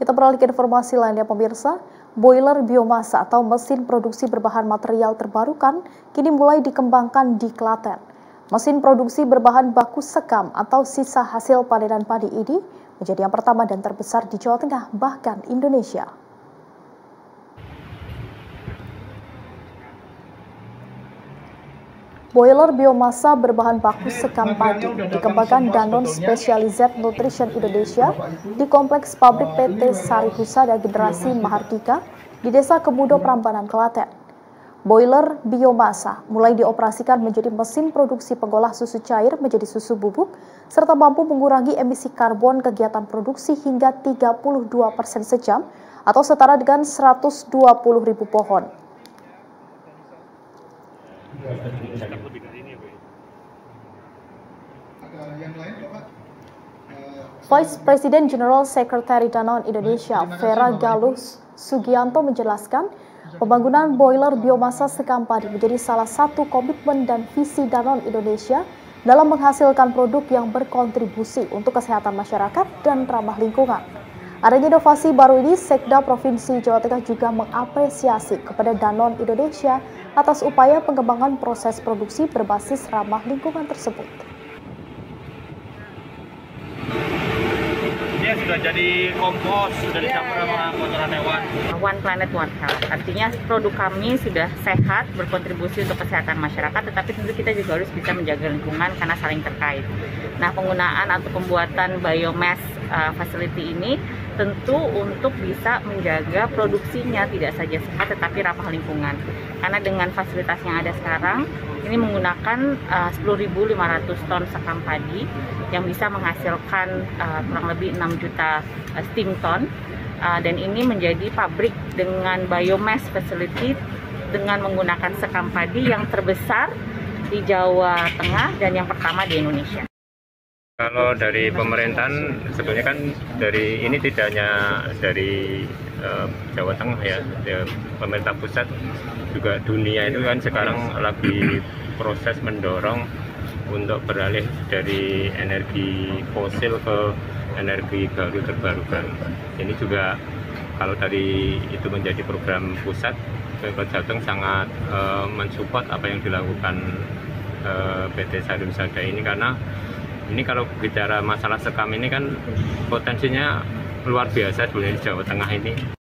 Kita beralih ke informasi lainnya pemirsa. Boiler biomasa atau mesin produksi berbahan material terbarukan kini mulai dikembangkan di Klaten. Mesin produksi berbahan baku sekam atau sisa hasil panenan padi ini menjadi yang pertama dan terbesar di Jawa Tengah bahkan Indonesia. Boiler biomasa berbahan baku sekam padi dikembangkan Danon Specialized Nutrition Indonesia di kompleks pabrik PT Sari Husada Generasi Mahardika di Desa Kemudo Prambanan, Klaten. Boiler biomasa mulai dioperasikan menjadi mesin produksi pengolah susu cair menjadi susu bubuk, serta mampu mengurangi emisi karbon kegiatan produksi hingga 32 persen sejam atau setara dengan 120 ribu pohon. Vice President General Secretary Danone Indonesia Vera Galus Sugianto menjelaskan pembangunan boiler biomasa sekam padi menjadi salah satu komitmen dan visi Danone Indonesia dalam menghasilkan produk yang berkontribusi untuk kesehatan masyarakat dan ramah lingkungan. Adanya inovasi baru ini, Sekda Provinsi Jawa Tengah juga mengapresiasi kepada Danone Indonesia atas upaya pengembangan proses produksi berbasis ramah lingkungan tersebut. Ini sudah jadi kompos, sudah dicampur sama kotoran hewan. One Planet One Health. Artinya produk kami sudah sehat, berkontribusi untuk kesehatan masyarakat, tetapi tentu kita juga harus bisa menjaga lingkungan karena saling terkait. Nah, penggunaan atau pembuatan biomass uh, facility ini tentu untuk bisa menjaga produksinya tidak saja sehat tetapi ramah lingkungan. Karena dengan fasilitas yang ada sekarang, ini menggunakan uh, 10.500 ton sekam padi yang bisa menghasilkan uh, kurang lebih 6 juta uh, steam ton. Uh, dan ini menjadi pabrik dengan biomass facility dengan menggunakan sekam padi yang terbesar di Jawa Tengah dan yang pertama di Indonesia. Kalau dari pemerintahan sebetulnya kan dari ini tidak hanya dari uh, Jawa Tengah ya, ya, pemerintah pusat juga dunia itu kan sekarang lagi proses mendorong untuk beralih dari energi fosil ke energi baru terbarukan. Ini juga kalau tadi itu menjadi program pusat, Pemkot Jateng sangat uh, mensupport apa yang dilakukan uh, PT Sarum Sada ini karena ini kalau bicara masalah sekam ini kan potensinya luar biasa di Jawa Tengah ini